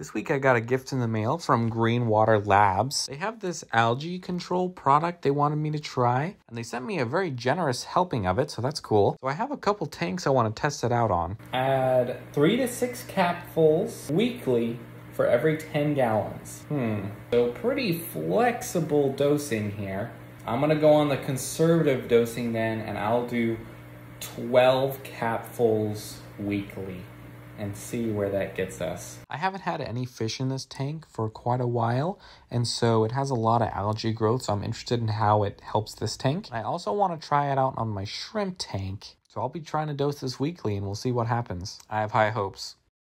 This week I got a gift in the mail from Greenwater Labs. They have this algae control product they wanted me to try, and they sent me a very generous helping of it, so that's cool. So I have a couple tanks I want to test it out on. Add three to six capfuls weekly for every 10 gallons. Hmm. So pretty flexible dosing here. I'm gonna go on the conservative dosing then, and I'll do 12 capfuls weekly and see where that gets us. I haven't had any fish in this tank for quite a while, and so it has a lot of algae growth, so I'm interested in how it helps this tank. I also want to try it out on my shrimp tank, so I'll be trying to dose this weekly and we'll see what happens. I have high hopes.